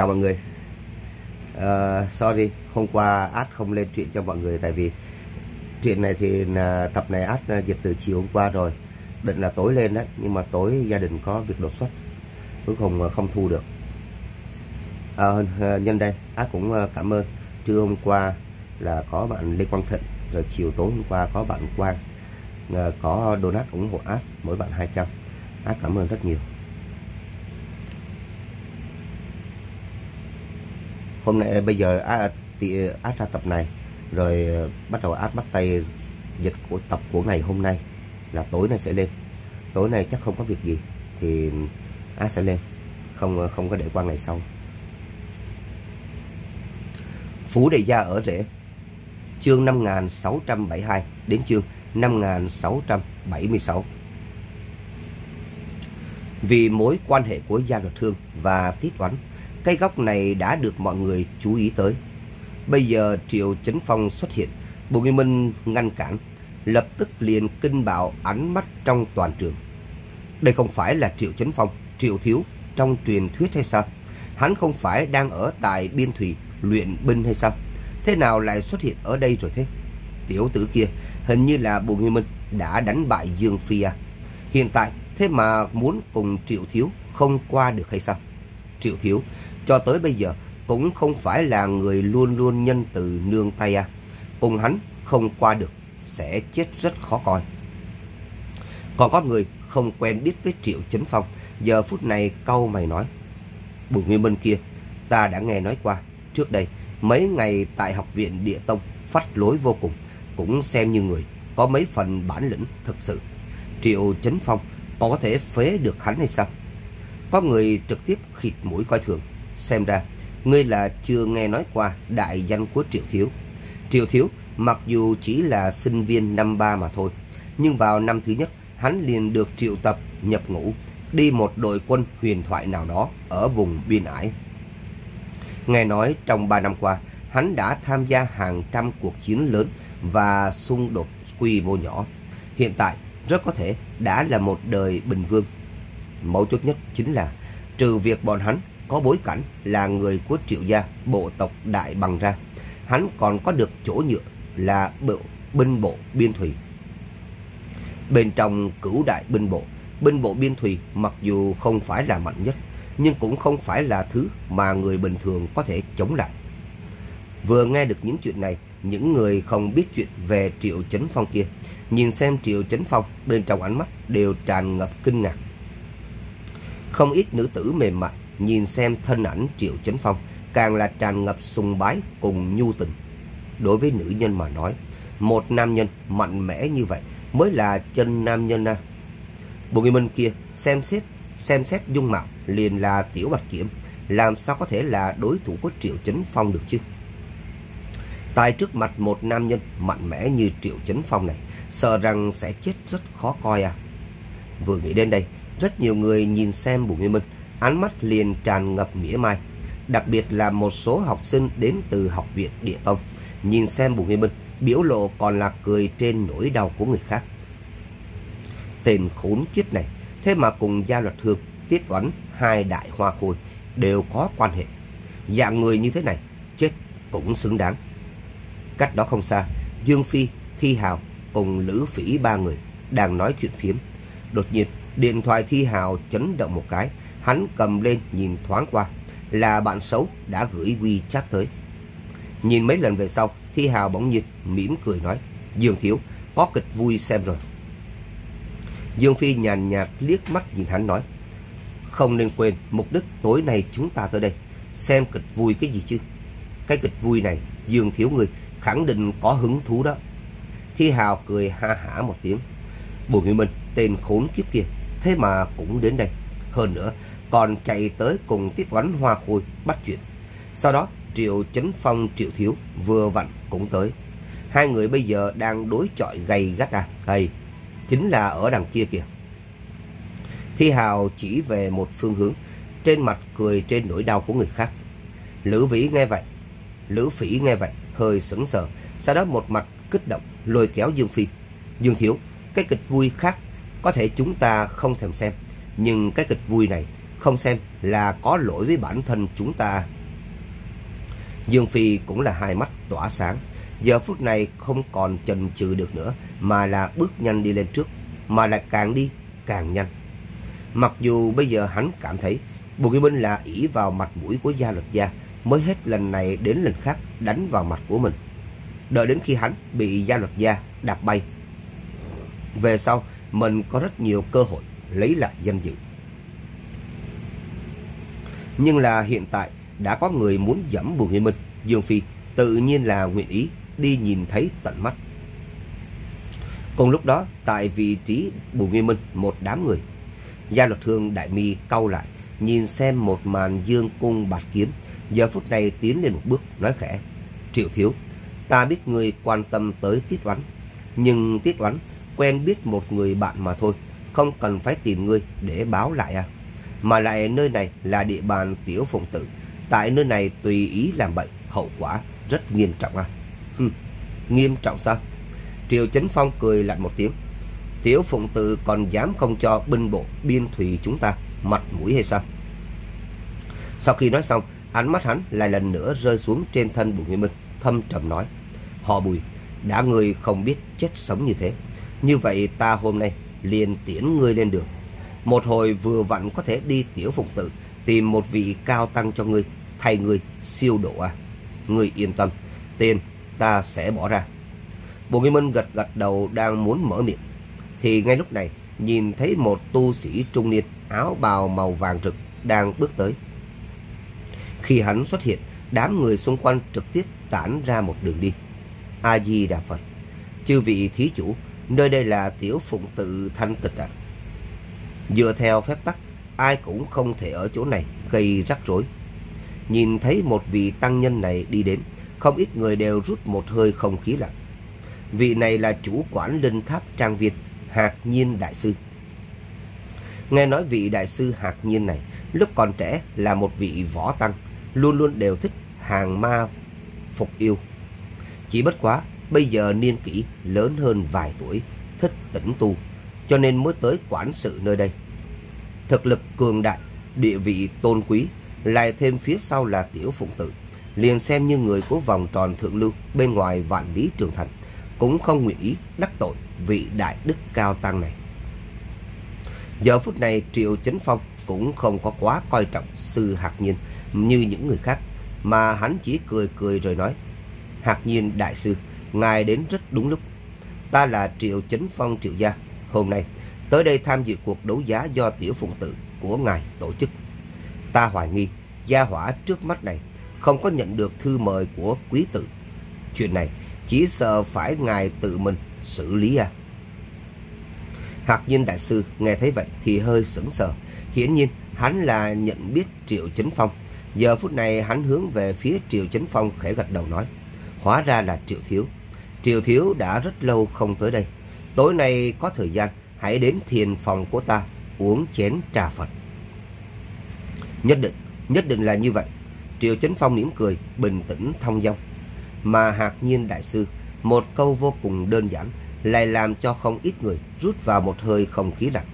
chào mọi người. Uh, sorry hôm qua ad không lên chuyện cho mọi người tại vì chuyện này thì là tập này ad à, dịch từ chiều hôm qua rồi. Định là tối lên đấy nhưng mà tối gia đình có việc đột xuất cuối cùng không thu được. Ờ, à, nhân đây ad cũng à, cảm ơn. Trưa hôm qua là có bạn lê quang thịnh rồi chiều tối hôm qua có bạn quang à, có donat ủng hộ ad mỗi bạn 200 ad cảm ơn rất nhiều. Hôm nay bây giờ át, át ra tập này. Rồi ờ, bắt đầu át bắt tay dịch của tập của ngày hôm nay là tối nay sẽ lên. Tối nay chắc không có việc gì thì át sẽ lên. Không ờ, không có để qua ngày sau. Phú Đề Gia ở rễ chương 5672 đến chương 5676 vì mối quan hệ của Gia Luật Thương và Tiết Oánh cây gốc này đã được mọi người chú ý tới. Bây giờ Triệu Chấn Phong xuất hiện, Bùi Nguyên Minh ngăn cản, lập tức liền kinh bạo ánh mắt trong toàn trường. Đây không phải là Triệu Chấn Phong, Triệu Thiếu trong truyền thuyết hay sao? Hắn không phải đang ở tại biên thủy luyện binh hay sao? Thế nào lại xuất hiện ở đây rồi thế? Tiểu tử kia hình như là Bùi Nguyên Minh đã đánh bại Dương Phi à? Hiện tại thế mà muốn cùng Triệu Thiếu không qua được hay sao? Triệu Thiếu cho tới bây giờ cũng không phải là người luôn luôn nhân từ nương tay à. Cùng hắn không qua được, sẽ chết rất khó coi. Còn có người không quen biết với Triệu Chấn Phong, giờ phút này câu mày nói. Bùi Nguyên Minh kia, ta đã nghe nói qua, trước đây mấy ngày tại học viện Địa Tông phát lối vô cùng, cũng xem như người có mấy phần bản lĩnh thực sự. Triệu Chấn Phong có thể phế được hắn hay sao? Có người trực tiếp khịt mũi coi thường. Xem ra, ngươi là chưa nghe nói qua đại danh của Triệu Thiếu. Triệu Thiếu mặc dù chỉ là sinh viên năm ba mà thôi, nhưng vào năm thứ nhất, hắn liền được triệu tập nhập ngũ, đi một đội quân huyền thoại nào đó ở vùng biên ải. Nghe nói trong ba năm qua, hắn đã tham gia hàng trăm cuộc chiến lớn và xung đột quy mô nhỏ. Hiện tại, rất có thể đã là một đời bình vương. Mấu chốt nhất chính là, trừ việc bọn hắn có bối cảnh là người của triệu gia bộ tộc Đại Bằng ra. Hắn còn có được chỗ nhựa là bộ binh bộ biên thủy. Bên trong cửu đại binh bộ, binh bộ biên thủy mặc dù không phải là mạnh nhất, nhưng cũng không phải là thứ mà người bình thường có thể chống lại. Vừa nghe được những chuyện này, những người không biết chuyện về Triệu Chấn Phong kia, nhìn xem Triệu Chấn Phong bên trong ánh mắt đều tràn ngập kinh ngạc. Không ít nữ tử mềm mại nhìn xem thân ảnh Triệu Chấn Phong càng là tràn ngập sùng bái cùng nhu tình. Đối với nữ nhân mà nói, một nam nhân mạnh mẽ như vậy mới là chân nam nhân à. Bùi nguyên Minh kia xem xét xem xét dung mạo liền là Tiểu Bạch Kiểm, làm sao có thể là đối thủ của Triệu Chấn Phong được chứ? Tại trước mặt một nam nhân mạnh mẽ như Triệu Chấn Phong này, sợ rằng sẽ chết rất khó coi à. Vừa nghĩ đến đây, rất nhiều người nhìn xem Bùi nguyên Minh ánh mắt liền tràn ngập mỉa mai. Đặc biệt là một số học sinh đến từ học viện địa tông, nhìn xem Bùi Nguyên Minh, biểu lộ còn là cười trên nỗi đau của người khác. Tên khốn kiếp này, thế mà cùng gia luật hương, tiết toán hai đại hoa khôi đều có quan hệ. Dạng người như thế này, chết cũng xứng đáng. Cách đó không xa, Dương Phi, Thi Hào cùng Lữ Phỉ ba người đang nói chuyện phiếm. Đột nhiên, điện thoại Thi Hào chấn động một cái, Hắn cầm lên nhìn thoáng qua là bạn xấu đã gửi quy chắc tới. Nhìn mấy lần về sau, Thi Hào bỗng nhiên mỉm cười nói, Dương Thiếu, có kịch vui xem rồi. Dương Phi nhàn nhạt liếc mắt nhìn hắn nói, không nên quên mục đích tối nay chúng ta tới đây, xem kịch vui cái gì chứ. Cái kịch vui này, Dương Thiếu người khẳng định có hứng thú đó. Thi Hào cười ha hả một tiếng. Bùi Huy Minh, tên khốn kiếp kia, thế mà cũng đến đây. Hơn nữa, còn chạy tới cùng tiết oánh hoa khôi bắt chuyện. Sau đó, Triệu Chấn Phong Triệu Thiếu vừa vặn cũng tới. Hai người bây giờ đang đối chọi gay gắt à. Hay, chính là ở đằng kia kìa. Thi Hào chỉ về một phương hướng, trên mặt cười trên nỗi đau của người khác. Lữ Vĩ nghe vậy, Lữ Phỉ nghe vậy, hơi sững sờ. Sau đó một mặt kích động, lôi kéo Dương Phi. Dương Thiếu, cái kịch vui khác, có thể chúng ta không thèm xem. Nhưng cái kịch vui này không xem là có lỗi với bản thân chúng ta. Dương Phi cũng là hai mắt tỏa sáng. Giờ phút này không còn chần chừ được nữa mà là bước nhanh đi lên trước, mà lại càng đi càng nhanh. Mặc dù bây giờ hắn cảm thấy Bùi Minh là ỷ vào mặt mũi của gia luật gia mới hết lần này đến lần khác đánh vào mặt của mình. Đợi đến khi hắn bị gia luật gia đạp bay. Về sau, mình có rất nhiều cơ hội lấy lại danh dự. Nhưng là hiện tại đã có người muốn dẫm Bùi Huy Minh, Dương Phi tự nhiên là nguyện ý đi nhìn thấy tận mắt. Cùng lúc đó, tại vị trí Bùi Huy Minh, một đám người. Gia luật thương đại mi cau lại, nhìn xem một màn dương cung bạt kiếm, giờ phút này tiến lên một bước, nói khẽ. Triệu thiếu, ta biết người quan tâm tới Tiết Oánh, nhưng Tiết Oánh quen biết một người bạn mà thôi, không cần phải tìm ngươi để báo lại à. Mà lại nơi này là địa bàn tiểu phụng tử, tại nơi này tùy ý làm bệnh hậu quả rất nghiêm trọng à. Hừm, nghiêm trọng sao? Triều Chấn Phong cười lạnh một tiếng. Tiểu phụng tử còn dám không cho binh bộ biên thủy chúng ta mặt mũi hay sao? Sau khi nói xong, ánh mắt hắn lại lần nữa rơi xuống trên thân Bùi Nguyên Minh, thâm trầm nói. Họ Bùi, đã người không biết chết sống như thế. Như vậy ta hôm nay liền tiễn ngươi lên đường. Một hồi vừa vặn có thể đi tiểu phục tự, tìm một vị cao tăng cho ngươi, thay ngươi siêu độ à. Ngươi yên tâm, tiền ta sẽ bỏ ra. Bùi Nghi Minh gật gật đầu đang muốn mở miệng. Thì ngay lúc này, nhìn thấy một tu sĩ trung niên áo bào màu vàng rực đang bước tới. Khi hắn xuất hiện, đám người xung quanh trực tiếp tản ra một đường đi. A-di-đà Phật, chư vị thí chủ, nơi đây là tiểu phụng tự thanh tịch à. Dựa theo phép tắc, ai cũng không thể ở chỗ này gây rắc rối. Nhìn thấy một vị tăng nhân này đi đến, không ít người đều rút một hơi không khí lạnh. Vị này là chủ quản linh tháp trang viên, Hạc Nhiên Đại Sư. Nghe nói vị Đại Sư Hạc Nhiên này, lúc còn trẻ là một vị võ tăng, luôn luôn đều thích hàng ma phục yêu. Chỉ bất quá, bây giờ niên kỷ lớn hơn vài tuổi, thích tĩnh tu, cho nên mới tới quản sự nơi đây. Thực lực cường đại, địa vị tôn quý, lại thêm phía sau là tiểu phụng tử, liền xem như người của vòng tròn thượng lưu bên ngoài vạn lý trường thành, cũng không nguyện ý đắc tội vị đại đức cao tăng này. Giờ phút này Triệu Chấn Phong cũng không có quá coi trọng sư hạt nhiên như những người khác, mà hắn chỉ cười cười rồi nói, hạt nhiên đại sư, ngài đến rất đúng lúc. Ta là Triệu Chấn Phong Triệu Gia, hôm nay tới đây tham dự cuộc đấu giá do Tiểu Phụng tử của ngài tổ chức. Ta hoài nghi, gia hỏa trước mắt này không có nhận được thư mời của quý tử. Chuyện này chỉ sợ phải ngài tự mình xử lý à. Hạc nhiên đại sư nghe thấy vậy thì hơi sững sờ. Hiển nhiên hắn là nhận biết Triệu Chấn Phong. Giờ phút này hắn hướng về phía Triệu Chấn Phong khẽ gật đầu nói. Hóa ra là Triệu Thiếu. Triệu Thiếu đã rất lâu không tới đây. Tối nay có thời gian, hãy đến thiền phòng của ta uống chén trà Phật. Nhất định, nhất định là như vậy. Triệu Chấn Phong mỉm cười, bình tĩnh thông dong. Mà hạt nhiên đại sư, một câu vô cùng đơn giản, lại làm cho không ít người rút vào một hơi không khí lạnh.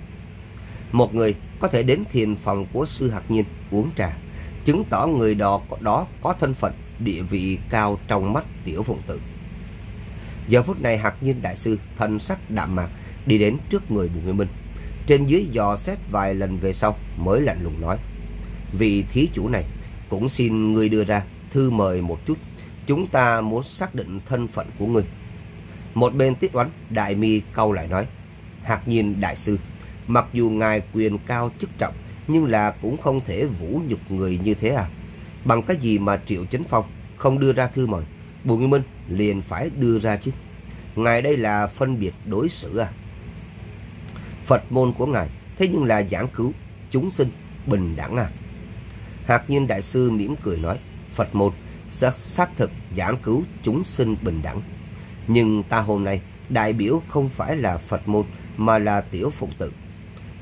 Một người có thể đến thiền phòng của sư hạt nhiên uống trà, chứng tỏ người đó, đó có thân phận, địa vị cao trong mắt tiểu phụng tử. Giờ phút này hạt nhiên đại sư thân sắc đạm mạc đi đến trước người Bùi Nguyên Minh. Trên dưới dò xét vài lần về sau mới lạnh lùng nói. Vị thí chủ này cũng xin người đưa ra thư mời một chút. Chúng ta muốn xác định thân phận của người. Một bên tiết oán đại mi câu lại nói. Hạt nhiên đại sư, mặc dù ngài quyền cao chức trọng nhưng là cũng không thể vũ nhục người như thế à. Bằng cái gì mà Triệu Chấn Phong không đưa ra thư mời, Bùi Nguyên Minh liền phải đưa ra chứ. Ngài đây là phân biệt đối xử à. Phật môn của Ngài thế nhưng là giảng cứu chúng sinh bình đẳng à. Hạt nhiên đại sư mỉm cười nói, Phật môn xác, xác thực giảng cứu chúng sinh bình đẳng. Nhưng ta hôm nay đại biểu không phải là Phật môn mà là tiểu phụng tự.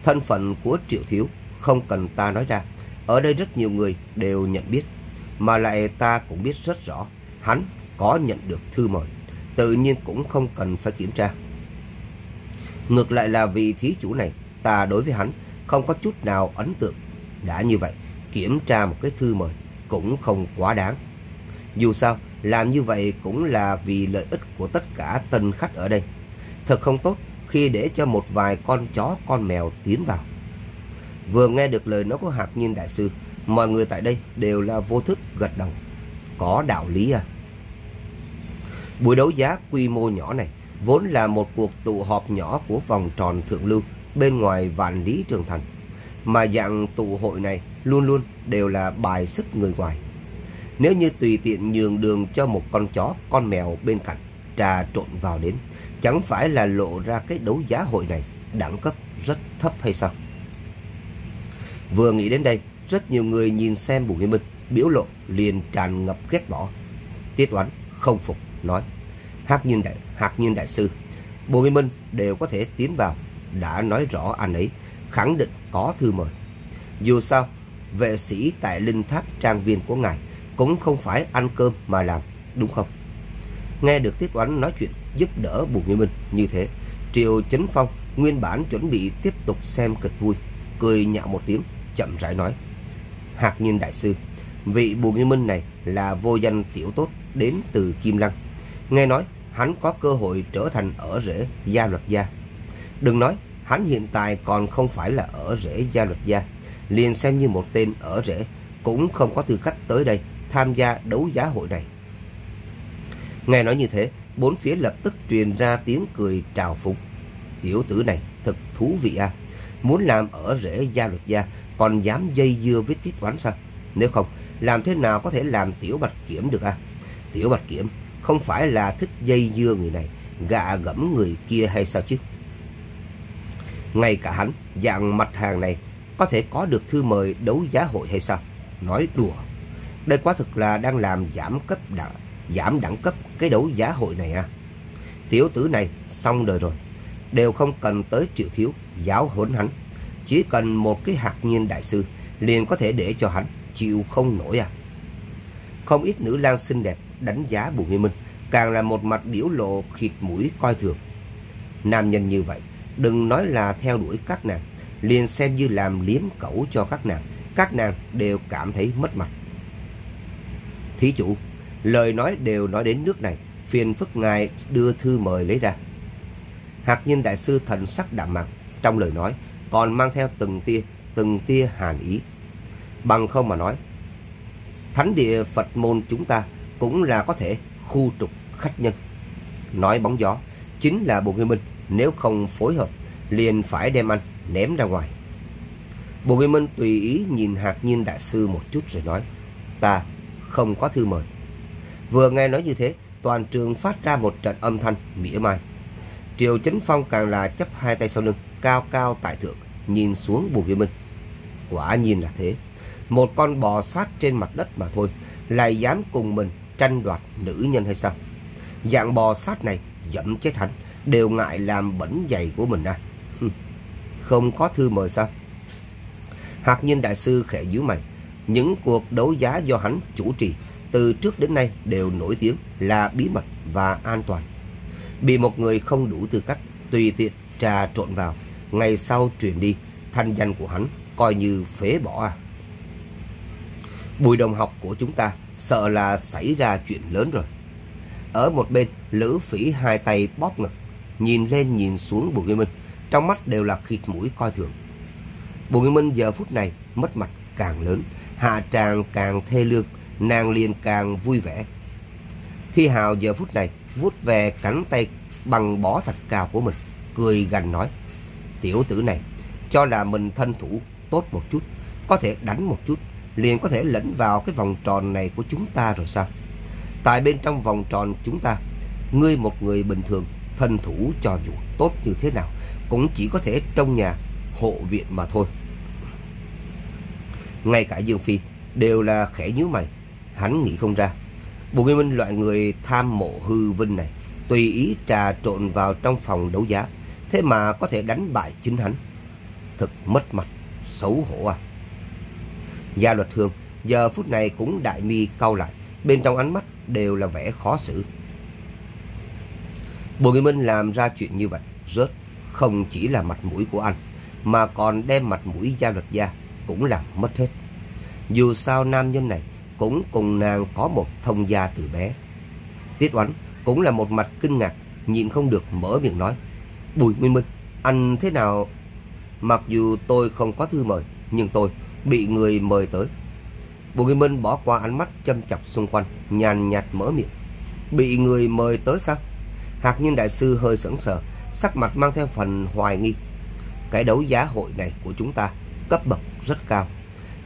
Thân phận của triệu thiếu không cần ta nói ra. Ở đây rất nhiều người đều nhận biết. Mà lại ta cũng biết rất rõ hắn có nhận được thư mời. Tự nhiên cũng không cần phải kiểm tra. Ngược lại là vị thí chủ này, ta đối với hắn không có chút nào ấn tượng. Đã như vậy, kiểm tra một cái thư mời cũng không quá đáng. Dù sao, làm như vậy cũng là vì lợi ích của tất cả tân khách ở đây. Thật không tốt khi để cho một vài con chó con mèo tiến vào. Vừa nghe được lời nói của hạt nhiên đại sư, mọi người tại đây đều là vô thức gật đầu. Có đạo lý à? Buổi đấu giá quy mô nhỏ này vốn là một cuộc tụ họp nhỏ của vòng tròn thượng lưu bên ngoài vạn lý trường thành. Mà dạng tụ hội này luôn luôn đều là bài sức người ngoài. Nếu như tùy tiện nhường đường cho một con chó, con mèo bên cạnh trà trộn vào đến, chẳng phải là lộ ra cái đấu giá hội này đẳng cấp rất thấp hay sao? Vừa nghĩ đến đây, rất nhiều người nhìn xem Bùi Nguyên Minh, biểu lộ liền tràn ngập ghét bỏ. Tiết Toán không phục, nói, Hạc Nhiên Đại, Hạc Nhiên Đại Sư, Bùi Nguyên Minh đều có thể tiến vào, đã nói rõ anh ấy, khẳng định có thư mời. Dù sao, vệ sĩ tại linh tháp trang viên của ngài cũng không phải ăn cơm mà làm, đúng không? Nghe được Tiết Oánh nói chuyện giúp đỡ Bùi Nguyên Minh như thế, Triệu Chấn Phong nguyên bản chuẩn bị tiếp tục xem kịch vui, cười nhạo một tiếng, chậm rãi nói. Hạc Nhiên Đại Sư, vị Bùi Nguyên Minh này là vô danh tiểu tốt đến từ Kim Lăng. Nghe nói hắn có cơ hội trở thành ở rễ gia luật gia. Đừng nói, hắn hiện tại còn không phải là ở rễ gia luật gia, liền xem như một tên ở rễ, cũng không có tư cách tới đây tham gia đấu giá hội này. Nghe nói như thế, bốn phía lập tức truyền ra tiếng cười trào phúng. Tiểu tử này thật thú vị à, muốn làm ở rễ gia luật gia, còn dám dây dưa với tiết toán sao? Nếu không, làm thế nào có thể làm tiểu bạch kiểm được à? Tiểu bạch kiểm không phải là thích dây dưa người này, gạ gẫm người kia hay sao chứ? Ngay cả hắn, dạng mặt hàng này, có thể có được thư mời đấu giá hội hay sao? Nói đùa. Đây quá thực là đang làm giảm cấp đẳng, giảm đẳng cấp cái đấu giá hội này à. Tiểu tử này xong đời rồi. Đều không cần tới triệu thiếu, giáo huấn hắn. Chỉ cần một cái hạt nhiên đại sư liền có thể để cho hắn chịu không nổi à. Không ít nữ lang xinh đẹp đánh giá Bùi Nguyên Minh, càng là một mặt biểu lộ khịt mũi coi thường. Nam nhân như vậy, đừng nói là theo đuổi các nàng, liền xem như làm liếm cẩu cho các nàng, các nàng đều cảm thấy mất mặt. Thí chủ, lời nói đều nói đến nước này, phiền phức ngài đưa thư mời lấy ra. Hạt nhân đại sư thần sắc đạm mặt, trong lời nói còn mang theo từng tia, từng tia hàn ý. Bằng không mà nói, thánh địa Phật môn chúng ta cũng là có thể khu trục khách nhân. Nói bóng gió, chính là Bồ Nguyên Minh nếu không phối hợp liền phải đem anh ném ra ngoài. Bồ Nguyên Minh tùy ý nhìn hạt nhiên đại sư một chút rồi nói, ta không có thư mời. Vừa nghe nói như thế, toàn trường phát ra một trận âm thanh mỉa mai. Triều Chấn Phong càng là chấp hai tay sau lưng, cao cao tại thượng, nhìn xuống Bùi Viên Minh. Quả nhiên là thế. Một con bò sát trên mặt đất mà thôi, lại dám cùng mình tranh đoạt nữ nhân hay sao? Dạng bò sát này dẫm chết hắn, đều ngại làm bẩn giày của mình à. Không có thư mời sao? Hạt nhân đại sư khẽ nhíu mày. Những cuộc đấu giá do hắn chủ trì từ trước đến nay đều nổi tiếng là bí mật và an toàn. Bị một người không đủ tư cách tùy tiện trà trộn vào, ngày sau truyền đi, thanh danh của hắn coi như phế bỏ à. Bùi đồng học của chúng ta sợ là xảy ra chuyện lớn rồi. Ở một bên, Lữ Phỉ hai tay bóp ngực, nhìn lên nhìn xuống Bùi Nguyên Minh, trong mắt đều là khịt mũi coi thường. Bùi Nguyên Minh giờ phút này mất mặt càng lớn, hạ tràng càng thê lương, nàng liền càng vui vẻ. Thi Hào giờ phút này vuốt về cánh tay bằng bó thạch cao của mình, cười gằn nói, tiểu tử này, cho là mình thân thủ tốt một chút, có thể đánh một chút, liền có thể lẫn vào cái vòng tròn này của chúng ta rồi sao? Tại bên trong vòng tròn chúng ta, ngươi một người bình thường, thân thủ cho dù tốt như thế nào, cũng chỉ có thể trong nhà hộ viện mà thôi. Ngay cả Dương Phi đều là khẽ nhíu mày, hắn nghĩ không ra. Bùi Nguyên Minh loại người tham mộ hư vinh này, tùy ý trà trộn vào trong phòng đấu giá, thế mà có thể đánh bại chính hắn. Thật mất mặt, xấu hổ à. Gia luật hương giờ phút này cũng đại mi cau lại, bên trong ánh mắt đều là vẻ khó xử. Bùi Nguyên Minh làm ra chuyện như vậy, rớt không chỉ là mặt mũi của anh, mà còn đem mặt mũi gia luật gia cũng làm mất hết. Dù sao nam nhân này cũng cùng nàng có một thông gia từ bé. Tiết Oánh cũng là một mặt kinh ngạc, nhịn không được mở miệng nói. Bùi Minh Minh, anh thế nào? Mặc dù tôi không có thư mời, nhưng tôi bị người mời tới. Bùi Nguyên Minh bỏ qua ánh mắt châm chọc xung quanh, nhàn nhạt mở miệng. Bị người mời tới sao? Hạt nhân đại sư hơi sững sờ, sắc mặt mang theo phần hoài nghi. Cái đấu giá hội này của chúng ta cấp bậc rất cao.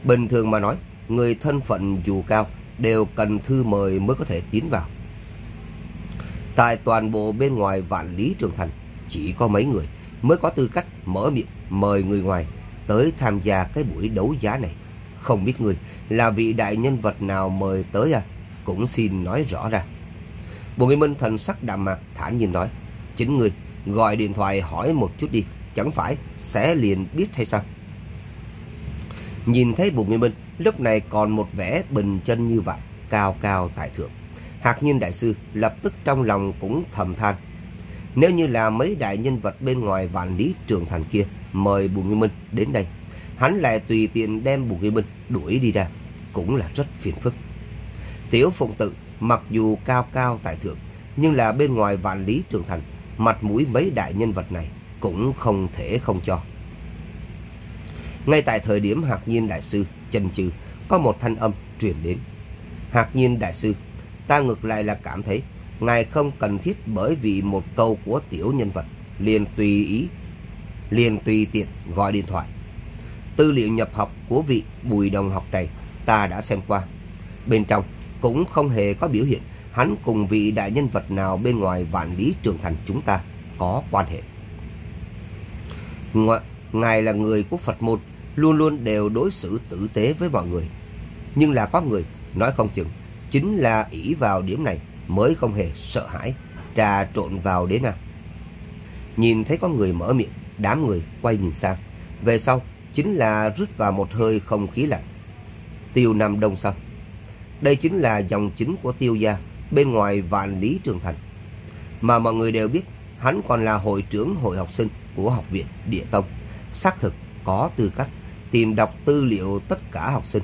Bình thường mà nói, người thân phận dù cao đều cần thư mời mới có thể tiến vào. Tại toàn bộ bên ngoài vạn lý trường thành, chỉ có mấy người mới có tư cách mở miệng mời người ngoài tới tham gia cái buổi đấu giá này. Không biết người là vị đại nhân vật nào mời tới à? Cũng xin nói rõ ra. bùi Nguyên Minh thần sắc đạm mạc thản nhiên nói. Chính người gọi điện thoại hỏi một chút đi. Chẳng phải sẽ liền biết hay sao? Nhìn thấy Bùi Nguyên Minh lúc này còn một vẻ bình chân như vậy, cao cao tại thượng. Hạc nhiên đại sư lập tức trong lòng cũng thầm than. Nếu như là mấy đại nhân vật bên ngoài vạn lý trường thành kia mời Bùi Nguyên Minh đến đây, hắn lại tùy tiện đem Bùi Nguyên Minh đuổi đi ra, cũng là rất phiền phức. Tiểu Phụng Tự mặc dù cao cao tại thượng, nhưng là bên ngoài vạn lý trường thành, mặt mũi mấy đại nhân vật này cũng không thể không cho. Ngay tại thời điểm Hạc Nhiên Đại Sư chân chừ, có một thanh âm truyền đến. Hạc Nhiên Đại Sư, ta ngược lại là cảm thấy Ngài không cần thiết bởi vì một câu của tiểu nhân vật liền tùy ý, liền tùy tiện gọi điện thoại. Tư liệu nhập học của vị bùi đồng học này ta đã xem qua. Bên trong cũng không hề có biểu hiện hắn cùng vị đại nhân vật nào bên ngoài vạn lý trường thành chúng ta có quan hệ. Ngài là người của Phật môn, luôn luôn đều đối xử tử tế với mọi người. Nhưng là có người, nói không chừng, chính là ỷ vào điểm này mới không hề sợ hãi, trà trộn vào đến à. Nhìn thấy có người mở miệng, đám người quay nhìn sang. Về sau, chính là rút vào một hơi không khí lạnh. Tiêu Nam Đông Sâm. Đây chính là dòng chính của tiêu gia, bên ngoài vạn lý trường thành. Mà mọi người đều biết, hắn còn là hội trưởng hội học sinh của học viện Địa Tông. Xác thực có tư cách tìm đọc tư liệu tất cả học sinh.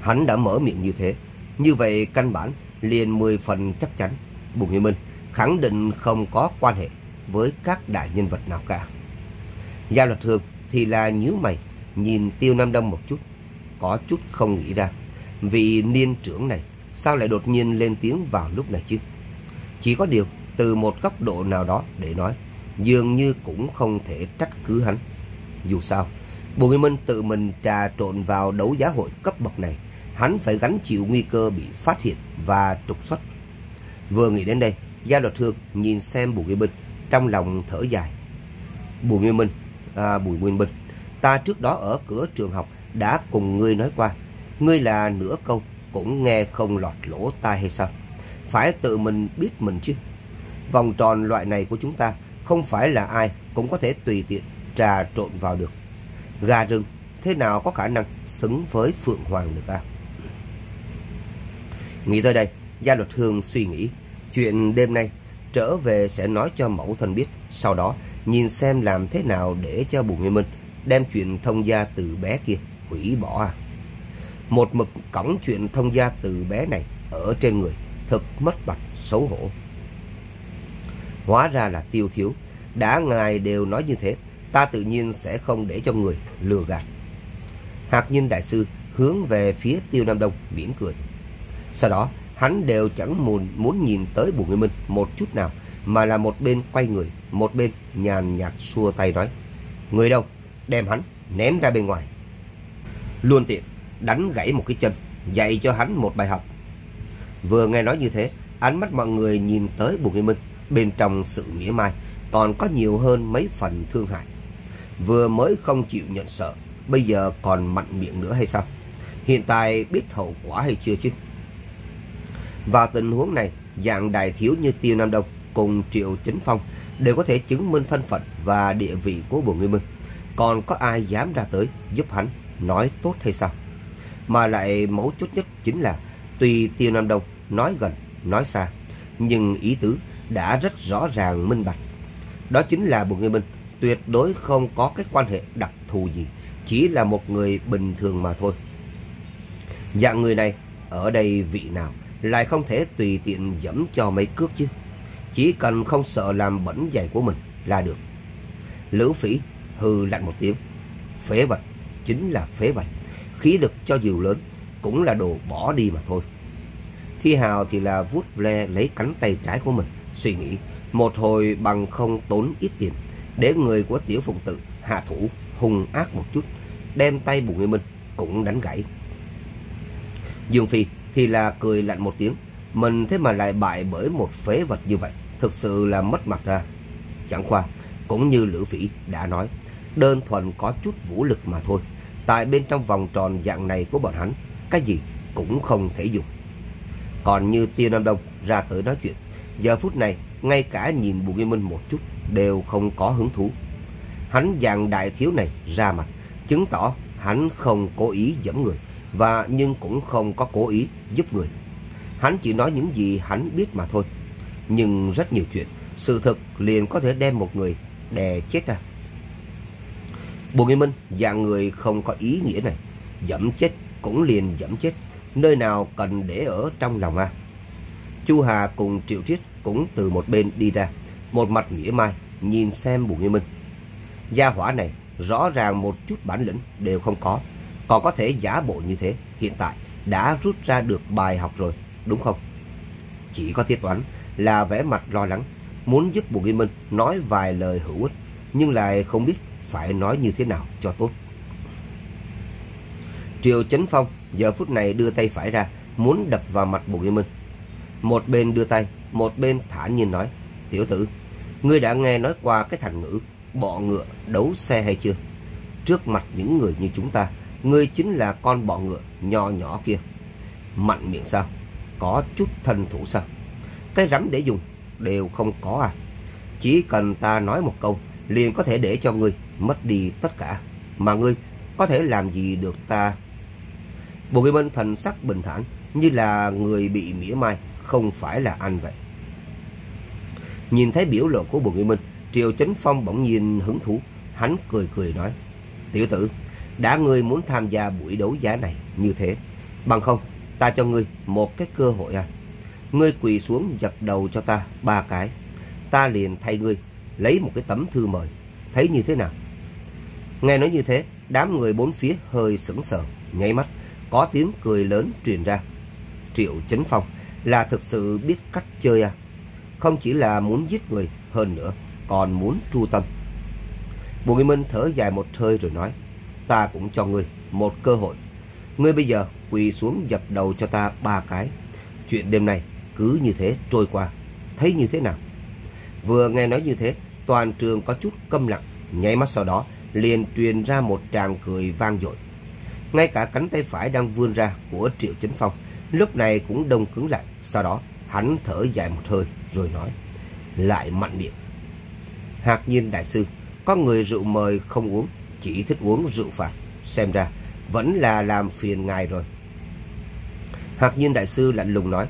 Hắn đã mở miệng như thế, như vậy căn bản liền mười phần chắc chắn Bùi Huy Minh khẳng định không có quan hệ với các đại nhân vật nào cả. Gia luật thường thì là nhíu mày nhìn Tiêu Nam Đông một chút, có chút không nghĩ ra vị niên trưởng này sao lại đột nhiên lên tiếng vào lúc này chứ. Chỉ có điều từ một góc độ nào đó để nói dường như cũng không thể trách cứ hắn. Dù sao, Bùi Minh tự mình trà trộn vào đấu giá hội cấp bậc này, hắn phải gánh chịu nguy cơ bị phát hiện và trục xuất. Vừa nghĩ đến đây, Gia Luật Thương nhìn xem Bùi Nguyên Minh, trong lòng thở dài. Bùi Nguyên Minh, à, Bùi Nguyên Minh, ta trước đó ở cửa trường học đã cùng ngươi nói qua, ngươi là nửa câu cũng nghe không lọt lỗ tai hay sao? Phải tự mình biết mình chứ. Vòng tròn loại này của chúng ta không phải là ai cũng có thể tùy tiện trà trộn vào được. Gà rừng thế nào có khả năng xứng với Phượng Hoàng được ta? Nghĩ tới đây, Gia Luật Hương suy nghĩ, chuyện đêm nay trở về sẽ nói cho mẫu thân biết, sau đó nhìn xem làm thế nào để cho Bùi Nguyên Minh đem chuyện thông gia từ bé kia hủy bỏ à. Một mực cổng chuyện thông gia từ bé này ở trên người, thật mất mặt xấu hổ. Hóa ra là tiêu thiếu, đã ngài đều nói như thế, ta tự nhiên sẽ không để cho người lừa gạt. Hạc Nhân Đại Sư hướng về phía Tiêu Nam Đông mỉm cười. Sau đó, hắn đều chẳng muốn, muốn nhìn tới Bùi Nguyên Minh một chút nào, mà là một bên quay người, một bên nhàn nhạt xua tay nói. Người đâu? Đem hắn, ném ra bên ngoài. Luôn tiện, đánh gãy một cái chân, dạy cho hắn một bài học. Vừa nghe nói như thế, ánh mắt mọi người nhìn tới Bùi Nguyên Minh, bên trong sự mỉa mai, còn có nhiều hơn mấy phần thương hại. Vừa mới không chịu nhận sợ, bây giờ còn mặn miệng nữa hay sao? Hiện tại biết hậu quả hay chưa chứ? Vào tình huống này, dạng đại thiếu như Tiêu Nam Đông cùng Triệu Chính Phong đều có thể chứng minh thân phận và địa vị của Bùi Nguyên Minh. Còn có ai dám ra tới giúp hắn nói tốt hay sao? Mà lại mấu chốt nhất chính là tuy Tiêu Nam Đông nói gần, nói xa, nhưng ý tứ đã rất rõ ràng minh bạch. Đó chính là Bùi Nguyên Minh tuyệt đối không có cái quan hệ đặc thù gì chỉ là một người bình thường mà thôi. Dạng người này, ở đây vị nào lại không thể tùy tiện dẫm cho mấy cước chứ. Chỉ cần không sợ làm bẩn giày của mình là được. Lữ phỉ hừ lạnh một tiếng. Phế vật, chính là phế vật. Khí lực cho dù lớn cũng là đồ bỏ đi mà thôi. Thi Hào thì là vuốt ve lấy cánh tay trái của mình, suy nghĩ một hồi bằng không tốn ít tiền để người của Tiểu Phụng Tự hạ thủ hung ác một chút, đem tay Bùi Nguyên Minh cũng đánh gãy. Dương Phi thì là cười lạnh một tiếng, mình thế mà lại bại bởi một phế vật như vậy, thực sự là mất mặt ra. Chẳng qua, cũng như Lữ Phỉ đã nói, đơn thuần có chút vũ lực mà thôi. Tại bên trong vòng tròn dạng này của bọn hắn, cái gì cũng không thể dùng. Còn như Tiêu Nam Đông ra tới nói chuyện, giờ phút này ngay cả nhìn Bùi Nguyên Minh một chút đều không có hứng thú. Hắn dạng đại thiếu này ra mặt, chứng tỏ hắn không cố ý giẫm người và nhưng cũng không có cố ý giúp người. Hắn chỉ nói những gì hắn biết mà thôi. Nhưng rất nhiều chuyện, sự thực liền có thể đem một người đè chết ra. Bùi Nguyên Minh dạng người không có ý nghĩa này, dẫm chết cũng liền dẫm chết, nơi nào cần để ở trong lòng a. Chu Hà cùng Triệu Triết cũng từ một bên đi ra, một mặt nghĩa mai nhìn xem Bùi Nguyên Minh. Gia hỏa này rõ ràng một chút bản lĩnh đều không có, còn có thể giả bộ như thế, hiện tại đã rút ra được bài học rồi, đúng không? Chỉ có Tiết Toán là vẻ mặt lo lắng, muốn giúp Bùi nghi Minh nói vài lời hữu ích, nhưng lại không biết phải nói như thế nào cho tốt. Triều Chấn Phong giờ phút này đưa tay phải ra, muốn đập vào mặt Bùi nghi Minh. Một bên đưa tay, một bên thản nhiên nói, tiểu tử, ngươi đã nghe nói qua cái thành ngữ bọ ngựa đấu xe hay chưa? Trước mặt những người như chúng ta, ngươi chính là con bọ ngựa nhỏ nhỏ kia. mạnh miệng sao? Có chút thân thủ sao? Cái rắm để dùng đều không có à? Chỉ cần ta nói một câu, liền có thể để cho ngươi mất đi tất cả. Mà ngươi có thể làm gì được ta? Bùi Nguyên Minh thần sắc bình thản, như là người bị mỉa mai, không phải là anh vậy. Nhìn thấy biểu lộ của Bùi Nguyên Minh, Triều Chấn Phong bỗng nhiên hứng thú, hắn cười cười nói, Tiểu tử, đã ngươi muốn tham gia buổi đấu giá này như thế, bằng không, ta cho ngươi một cái cơ hội à. Ngươi quỳ xuống dập đầu cho ta ba cái, ta liền thay ngươi lấy một cái tấm thư mời, thấy như thế nào? Nghe nói như thế, đám người bốn phía hơi sững sờ, nháy mắt, có tiếng cười lớn truyền ra. Triệu Chấn Phong là thực sự biết cách chơi à? Không chỉ là muốn giết người, hơn nữa còn muốn tru tâm. Bùi Nguyên Minh thở dài một hơi rồi nói, ta cũng cho ngươi một cơ hội. Ngươi bây giờ quỳ xuống dập đầu cho ta ba cái. Chuyện đêm nay cứ như thế trôi qua, thấy như thế nào? Vừa nghe nói như thế, toàn trường có chút câm lặng, nháy mắt sau đó liền truyền ra một tràng cười vang dội. Ngay cả cánh tay phải đang vươn ra của Triệu chính Phong lúc này cũng đông cứng lại, sau đó hắn thở dài một hơi rồi nói, lại mạnh miệng. Hạc nhiên đại sư, có người rượu mời không uống, chỉ thích uống rượu phạt, xem ra vẫn là làm phiền ngài rồi. Hạc nhiên đại sư lạnh lùng nói,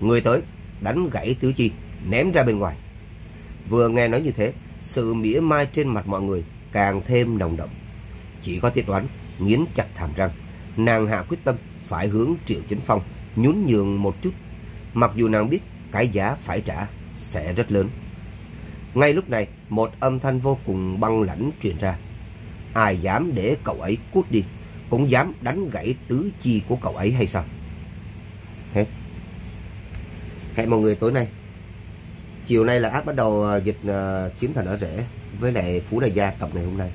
người tới, đánh gãy tứ chi, ném ra bên ngoài. Vừa nghe nói như thế, sự mỉa mai trên mặt mọi người càng thêm nồng đậm. Chỉ có thiết đoán, nghiến chặt hàm răng, nàng hạ quyết tâm phải hướng Triệu Chính Phong nhún nhường một chút, mặc dù nàng biết cái giá phải trả sẽ rất lớn. Ngay lúc này, một âm thanh vô cùng băng lãnh truyền ra. Ai dám để cậu ấy cút đi, cũng dám đánh gãy tứ chi của cậu ấy hay sao? Hết. Hẹn mọi người tối nay. Chiều nay là áp bắt đầu ờ, dịch uh, chiến thần ở rễ với lại Phú Đại Gia tập ngày hôm nay.